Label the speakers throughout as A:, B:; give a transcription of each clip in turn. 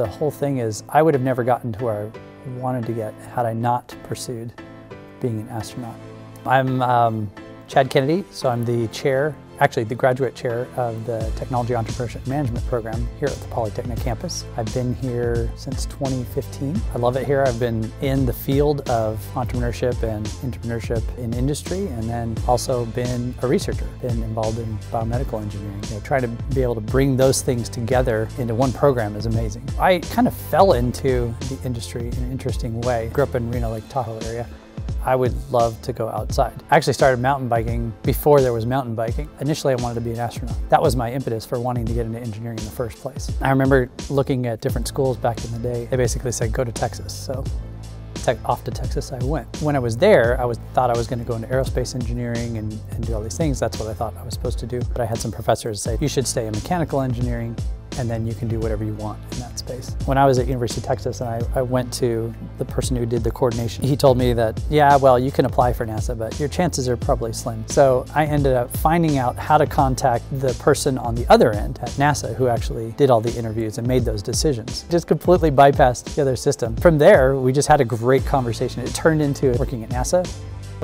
A: The whole thing is, I would have never gotten to where I wanted to get had I not pursued being an astronaut. I'm um, Chad Kennedy, so I'm the chair actually the graduate chair of the Technology Entrepreneurship Management Program here at the Polytechnic campus. I've been here since 2015. I love it here. I've been in the field of entrepreneurship and entrepreneurship in industry and then also been a researcher, been involved in biomedical engineering. You know, trying to be able to bring those things together into one program is amazing. I kind of fell into the industry in an interesting way. Grew up in Reno Lake Tahoe area. I would love to go outside. I actually started mountain biking before there was mountain biking. Initially, I wanted to be an astronaut. That was my impetus for wanting to get into engineering in the first place. I remember looking at different schools back in the day. They basically said, go to Texas. So off to Texas I went. When I was there, I was, thought I was going to go into aerospace engineering and, and do all these things. That's what I thought I was supposed to do. But I had some professors say, you should stay in mechanical engineering and then you can do whatever you want in that space. When I was at University of Texas and I, I, went to the person who did the coordination, he told me that, yeah, well, you can apply for NASA, but your chances are probably slim. So I ended up finding out how to contact the person on the other end at NASA who actually did all the interviews and made those decisions. Just completely bypassed the other system. From there, we just had a great conversation. It turned into working at NASA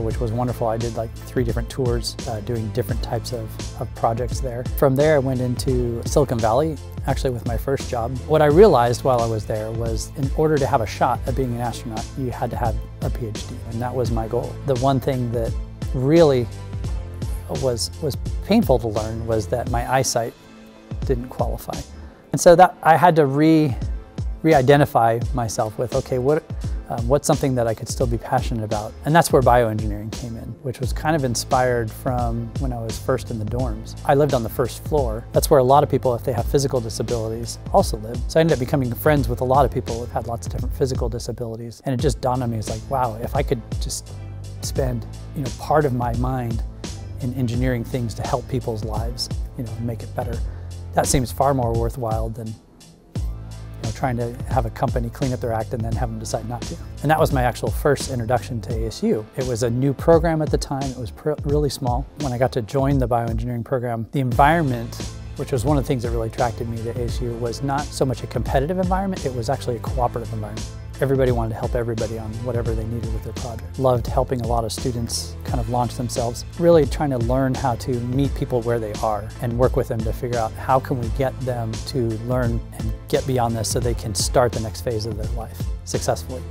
A: which was wonderful. I did like three different tours uh, doing different types of, of projects there. From there, I went into Silicon Valley, actually with my first job. What I realized while I was there was in order to have a shot at being an astronaut, you had to have a PhD, and that was my goal. The one thing that really was, was painful to learn was that my eyesight didn't qualify. And so that I had to re, re-identify myself with, okay, what, um, what's something that I could still be passionate about? And that's where bioengineering came in, which was kind of inspired from when I was first in the dorms. I lived on the first floor. That's where a lot of people, if they have physical disabilities, also live. So I ended up becoming friends with a lot of people who've had lots of different physical disabilities. And it just dawned on me, it's like, wow, if I could just spend you know, part of my mind in engineering things to help people's lives, you know, make it better, that seems far more worthwhile than trying to have a company clean up their act and then have them decide not to. And that was my actual first introduction to ASU. It was a new program at the time. It was really small. When I got to join the bioengineering program, the environment which was one of the things that really attracted me to ASU was not so much a competitive environment, it was actually a cooperative environment. Everybody wanted to help everybody on whatever they needed with their project. Loved helping a lot of students kind of launch themselves, really trying to learn how to meet people where they are and work with them to figure out how can we get them to learn and get beyond this so they can start the next phase of their life successfully.